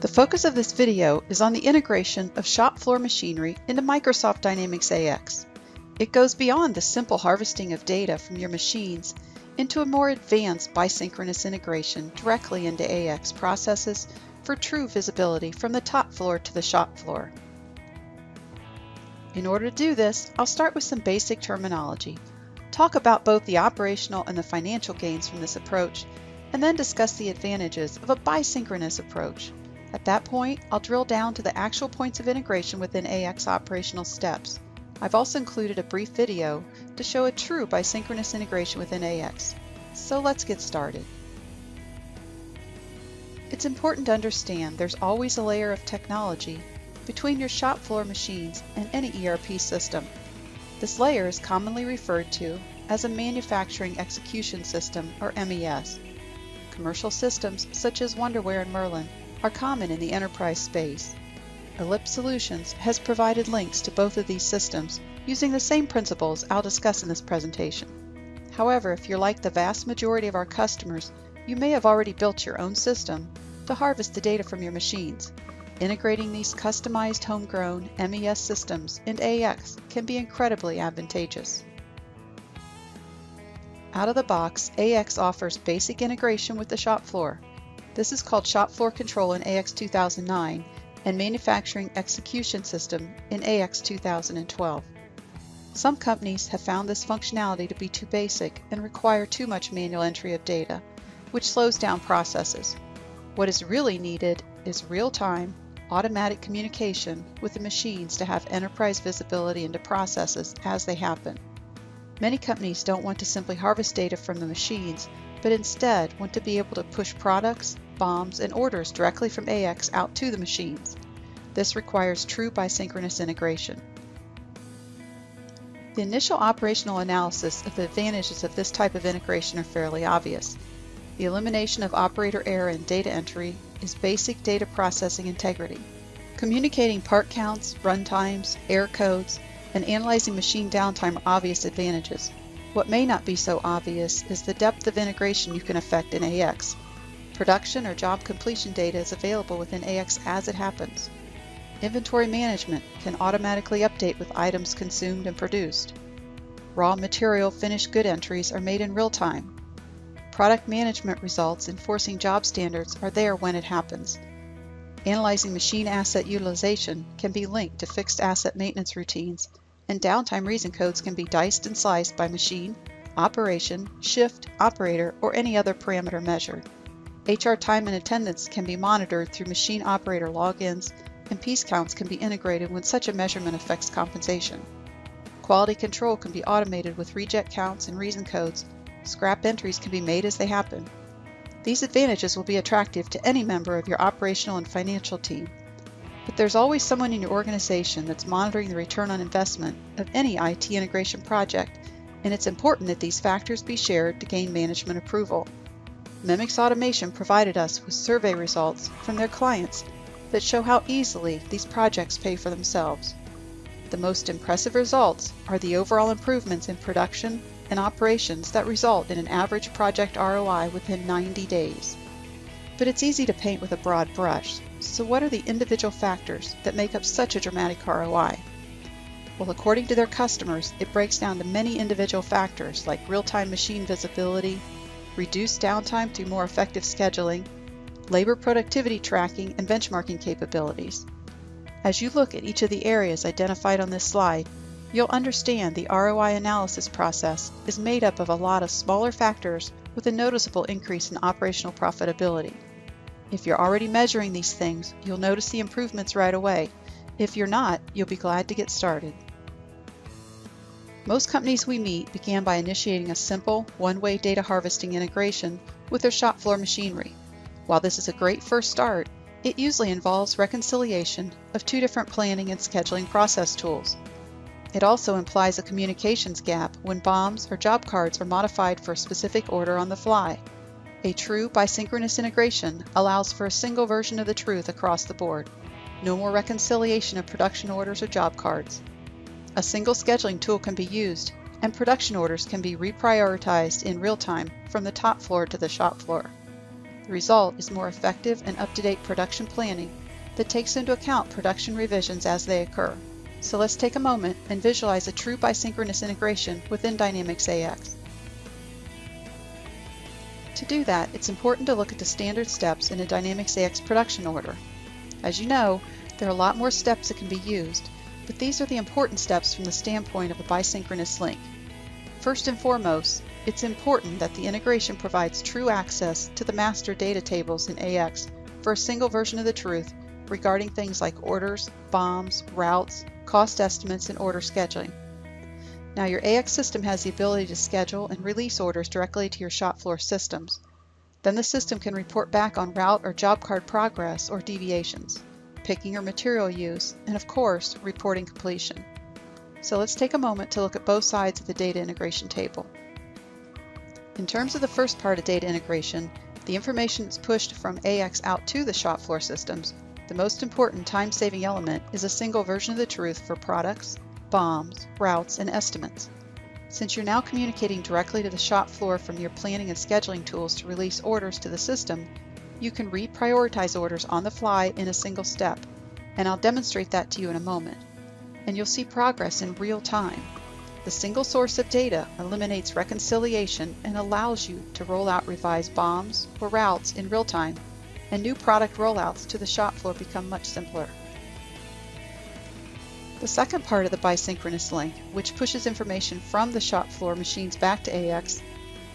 The focus of this video is on the integration of shop floor machinery into Microsoft Dynamics AX. It goes beyond the simple harvesting of data from your machines into a more advanced bisynchronous integration directly into AX processes for true visibility from the top floor to the shop floor. In order to do this, I'll start with some basic terminology, talk about both the operational and the financial gains from this approach, and then discuss the advantages of a bisynchronous approach. At that point, I'll drill down to the actual points of integration within AX operational steps. I've also included a brief video to show a true bisynchronous integration within AX. So let's get started. It's important to understand there's always a layer of technology between your shop floor machines and any ERP system. This layer is commonly referred to as a Manufacturing Execution System or MES. Commercial systems such as Wonderware and Merlin are common in the enterprise space. Ellipse Solutions has provided links to both of these systems using the same principles I'll discuss in this presentation. However, if you're like the vast majority of our customers, you may have already built your own system to harvest the data from your machines. Integrating these customized homegrown MES systems into AX can be incredibly advantageous. Out of the box, AX offers basic integration with the shop floor, this is called Shop Floor Control in AX 2009 and Manufacturing Execution System in AX 2012. Some companies have found this functionality to be too basic and require too much manual entry of data, which slows down processes. What is really needed is real-time, automatic communication with the machines to have enterprise visibility into processes as they happen. Many companies don't want to simply harvest data from the machines, but instead want to be able to push products, BOMs, and orders directly from AX out to the machines. This requires true bisynchronous integration. The initial operational analysis of the advantages of this type of integration are fairly obvious. The elimination of operator error in data entry is basic data processing integrity. Communicating part counts, run times, error codes, and analyzing machine downtime are obvious advantages. What may not be so obvious is the depth of integration you can effect in AX, Production or job completion data is available within AX as it happens. Inventory management can automatically update with items consumed and produced. Raw material finished good entries are made in real time. Product management results enforcing job standards are there when it happens. Analyzing machine asset utilization can be linked to fixed asset maintenance routines, and downtime reason codes can be diced and sliced by machine, operation, shift, operator, or any other parameter measured. HR time and attendance can be monitored through machine operator logins, and piece counts can be integrated when such a measurement affects compensation. Quality control can be automated with reject counts and reason codes. Scrap entries can be made as they happen. These advantages will be attractive to any member of your operational and financial team. But there's always someone in your organization that's monitoring the return on investment of any IT integration project, and it's important that these factors be shared to gain management approval. Memex Automation provided us with survey results from their clients that show how easily these projects pay for themselves. The most impressive results are the overall improvements in production and operations that result in an average project ROI within 90 days. But it's easy to paint with a broad brush, so what are the individual factors that make up such a dramatic ROI? Well, according to their customers, it breaks down to many individual factors like real-time machine visibility, reduce downtime through more effective scheduling, labor productivity tracking, and benchmarking capabilities. As you look at each of the areas identified on this slide, you'll understand the ROI analysis process is made up of a lot of smaller factors with a noticeable increase in operational profitability. If you're already measuring these things, you'll notice the improvements right away. If you're not, you'll be glad to get started. Most companies we meet began by initiating a simple, one-way data harvesting integration with their shop floor machinery. While this is a great first start, it usually involves reconciliation of two different planning and scheduling process tools. It also implies a communications gap when BOMs or job cards are modified for a specific order on the fly. A true bisynchronous integration allows for a single version of the truth across the board. No more reconciliation of production orders or job cards. A single scheduling tool can be used, and production orders can be reprioritized in real time from the top floor to the shop floor. The result is more effective and up-to-date production planning that takes into account production revisions as they occur. So let's take a moment and visualize a true bisynchronous integration within Dynamics AX. To do that, it's important to look at the standard steps in a Dynamics AX production order. As you know, there are a lot more steps that can be used, but these are the important steps from the standpoint of a bisynchronous link. First and foremost, it's important that the integration provides true access to the master data tables in AX for a single version of the truth regarding things like orders, BOMs, routes, cost estimates, and order scheduling. Now your AX system has the ability to schedule and release orders directly to your shop floor systems. Then the system can report back on route or job card progress or deviations, picking or material use, and of course, reporting completion. So let's take a moment to look at both sides of the data integration table. In terms of the first part of data integration, the information that's pushed from AX out to the shop floor systems, the most important time-saving element is a single version of the truth for products, BOMs, routes, and estimates. Since you're now communicating directly to the shop floor from your planning and scheduling tools to release orders to the system, you can reprioritize orders on the fly in a single step, and I'll demonstrate that to you in a moment. And you'll see progress in real time. The single source of data eliminates reconciliation and allows you to roll out revised BOMs or routes in real time, and new product rollouts to the shop floor become much simpler. The second part of the bisynchronous link, which pushes information from the shop floor machines back to AX,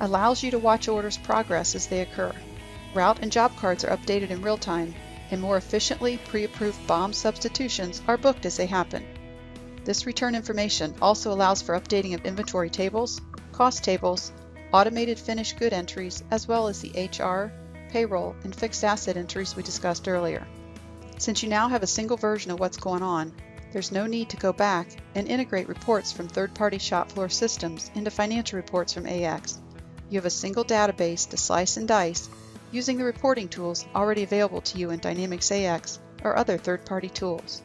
allows you to watch orders progress as they occur. Route and job cards are updated in real time, and more efficiently pre-approved BOM substitutions are booked as they happen. This return information also allows for updating of inventory tables, cost tables, automated finished good entries, as well as the HR, payroll, and fixed asset entries we discussed earlier. Since you now have a single version of what's going on, there's no need to go back and integrate reports from third-party shop floor systems into financial reports from AX. You have a single database to slice and dice using the reporting tools already available to you in Dynamics AX or other third-party tools.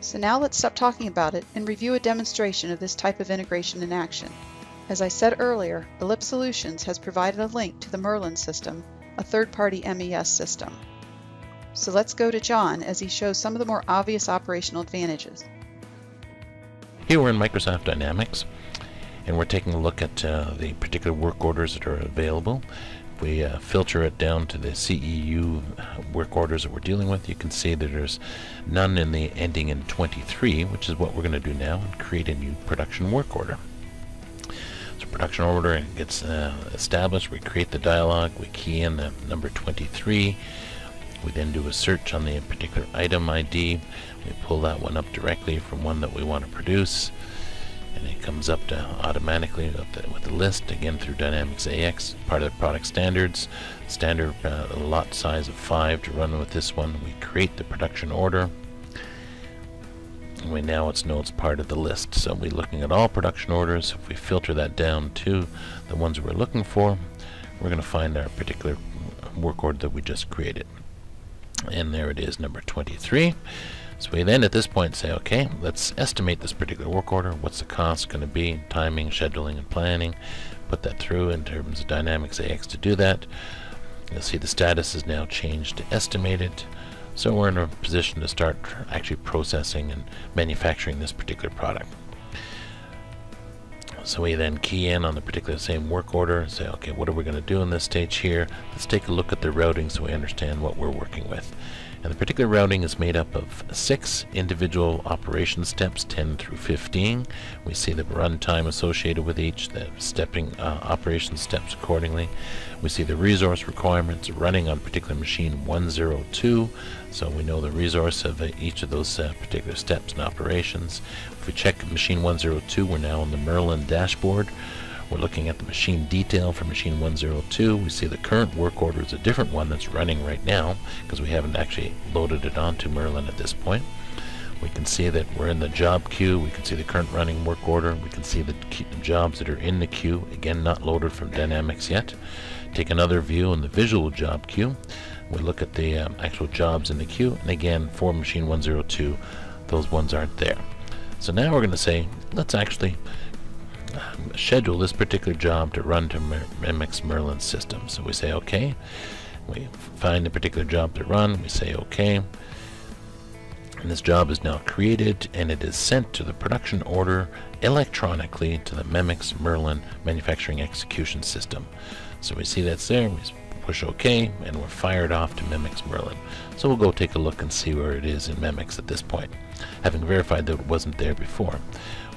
So now let's stop talking about it and review a demonstration of this type of integration in action. As I said earlier, Ellipse Solutions has provided a link to the Merlin system, a third-party MES system. So let's go to John as he shows some of the more obvious operational advantages. Here we're in Microsoft Dynamics and we're taking a look at uh, the particular work orders that are available. We uh, filter it down to the CEU work orders that we're dealing with, you can see that there's none in the ending in 23, which is what we're going to do now, and create a new production work order. So production order gets uh, established, we create the dialog, we key in the number 23, we then do a search on the particular item ID, we pull that one up directly from one that we want to produce, and it comes up to automatically the, with the list again through Dynamics AX part of the product standards. Standard uh, lot size of 5 to run with this one. We create the production order. And we now it's know it's part of the list. So we're looking at all production orders. If we filter that down to the ones we're looking for we're going to find our particular work order that we just created. And there it is number 23 so we then at this point say, okay, let's estimate this particular work order. What's the cost going to be? Timing, scheduling, and planning. Put that through in terms of Dynamics AX to do that. You'll see the status is now changed to estimated. So we're in a position to start actually processing and manufacturing this particular product. So we then key in on the particular same work order and say, okay, what are we going to do in this stage here? Let's take a look at the routing so we understand what we're working with. And the particular routing is made up of six individual operation steps, 10 through 15. We see the runtime associated with each, the stepping uh, operation steps accordingly. We see the resource requirements running on particular machine 102, so we know the resource of uh, each of those uh, particular steps and operations. If we check machine 102, we're now on the Merlin dashboard. We're looking at the machine detail for machine 102. We see the current work order is a different one that's running right now because we haven't actually loaded it onto Merlin at this point. We can see that we're in the job queue. We can see the current running work order. We can see the jobs that are in the queue. Again, not loaded from Dynamics yet. Take another view in the visual job queue. We look at the um, actual jobs in the queue. And again, for machine 102, those ones aren't there. So now we're going to say, let's actually schedule this particular job to run to Memex Merlin system. So we say OK. We find a particular job to run. We say OK. And this job is now created and it is sent to the production order electronically to the Memex Merlin manufacturing execution system. So we see that's there. We push OK, and we're fired off to Memex Merlin. So we'll go take a look and see where it is in Memex at this point, having verified that it wasn't there before.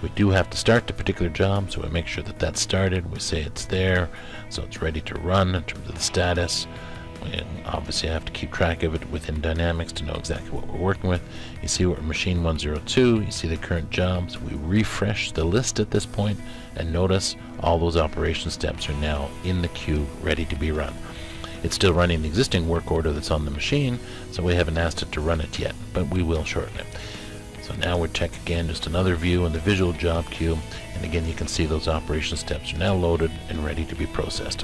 We do have to start the particular job, so we make sure that that's started. We say it's there, so it's ready to run in terms of the status. And obviously have to keep track of it within Dynamics to know exactly what we're working with. You see we're machine 102, you see the current jobs. We refresh the list at this point, and notice all those operation steps are now in the queue ready to be run. It's still running the existing work order that's on the machine, so we haven't asked it to run it yet, but we will shorten it. So now we check again just another view in the visual job queue, and again you can see those operation steps are now loaded and ready to be processed.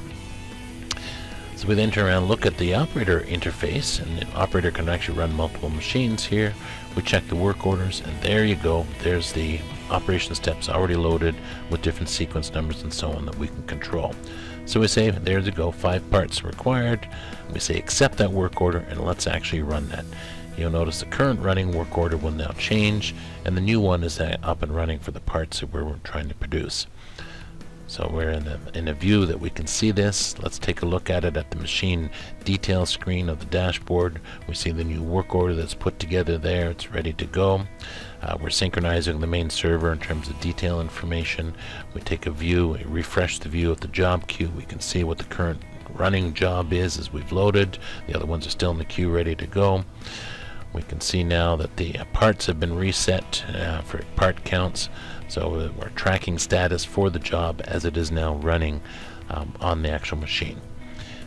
So we then turn around and look at the operator interface, and the operator can actually run multiple machines here. We check the work orders, and there you go. There's the operation steps already loaded with different sequence numbers and so on that we can control. So we say, there you go, five parts required. We say accept that work order, and let's actually run that. You'll notice the current running work order will now change, and the new one is up and running for the parts that we're trying to produce. So we're in a, in a view that we can see this. Let's take a look at it at the machine detail screen of the dashboard. We see the new work order that's put together there. It's ready to go. Uh, we're synchronizing the main server in terms of detail information. We take a view, we refresh the view of the job queue. We can see what the current running job is as we've loaded. The other ones are still in the queue ready to go. We can see now that the uh, parts have been reset uh, for part counts. So we're tracking status for the job as it is now running um, on the actual machine.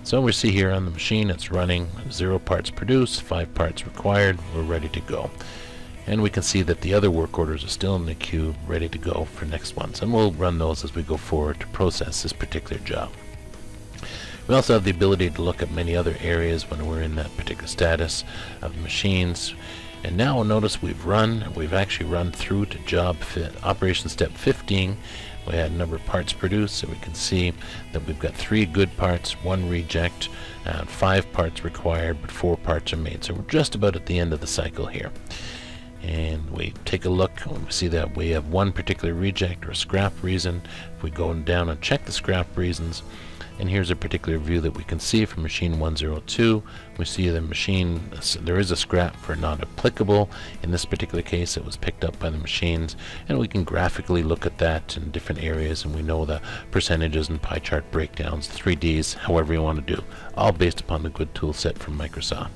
So we see here on the machine it's running, zero parts produced, five parts required, we're ready to go. And we can see that the other work orders are still in the queue, ready to go for next ones. And we'll run those as we go forward to process this particular job. We also have the ability to look at many other areas when we're in that particular status of machines. And now we'll notice we've run, we've actually run through to job fit, operation step 15. We had a number of parts produced, so we can see that we've got three good parts, one reject, and five parts required, but four parts are made. So we're just about at the end of the cycle here. And we take a look, we see that we have one particular reject or scrap reason. If we go down and check the scrap reasons, and here's a particular view that we can see from machine 102 we see the machine there is a scrap for not applicable. In this particular case it was picked up by the machines and we can graphically look at that in different areas and we know the percentages and pie chart breakdowns 3ds however you want to do all based upon the good tool set from Microsoft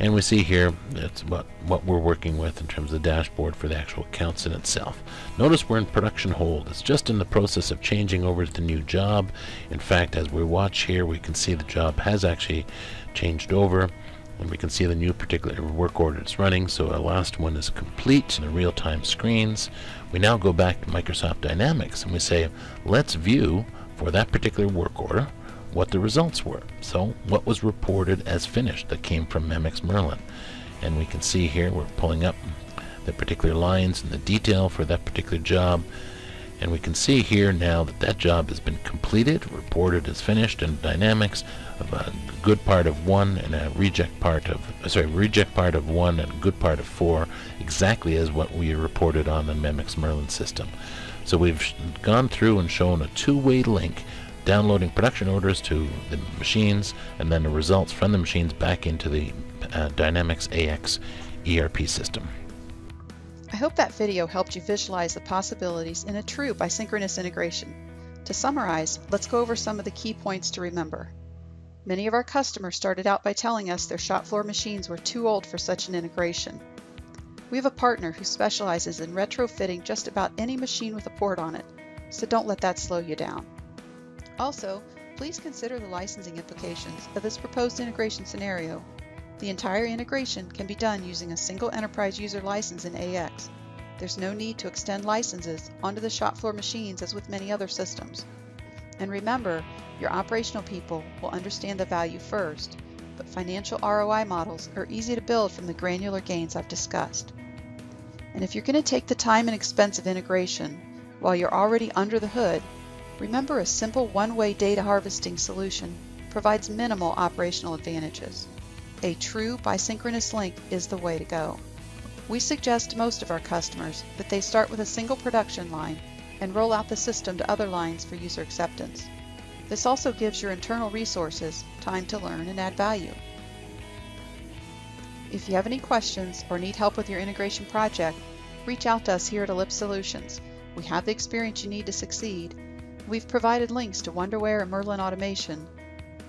and we see here that's what, what we're working with in terms of the dashboard for the actual accounts in itself. Notice we're in production hold. It's just in the process of changing over to the new job. In fact, as we watch here, we can see the job has actually changed over and we can see the new particular work order it's running so the last one is complete in the real-time screens we now go back to Microsoft Dynamics and we say let's view for that particular work order what the results were. So what was reported as finished that came from Memex Merlin. And we can see here we're pulling up the particular lines and the detail for that particular job. And we can see here now that that job has been completed, reported as finished in Dynamics of a good part of one and a reject part of, sorry, reject part of one and a good part of four, exactly as what we reported on the Memex Merlin system. So we've gone through and shown a two-way link downloading production orders to the machines and then the results from the machines back into the uh, Dynamics AX ERP system. I hope that video helped you visualize the possibilities in a true bisynchronous integration. To summarize, let's go over some of the key points to remember. Many of our customers started out by telling us their shop floor machines were too old for such an integration. We have a partner who specializes in retrofitting just about any machine with a port on it, so don't let that slow you down. Also, please consider the licensing implications of this proposed integration scenario. The entire integration can be done using a single enterprise user license in AX. There's no need to extend licenses onto the shop floor machines as with many other systems. And remember, your operational people will understand the value first, but financial ROI models are easy to build from the granular gains I've discussed. And if you're going to take the time and expense of integration, While you're already under the hood, remember a simple one-way data harvesting solution provides minimal operational advantages. A true bisynchronous link is the way to go. We suggest to most of our customers that they start with a single production line and roll out the system to other lines for user acceptance. This also gives your internal resources time to learn and add value. If you have any questions or need help with your integration project, reach out to us here at Ellipse Solutions. We have the experience you need to succeed. We've provided links to Wonderware and Merlin Automation,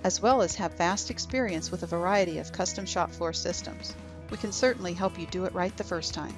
as well as have vast experience with a variety of custom shop floor systems. We can certainly help you do it right the first time.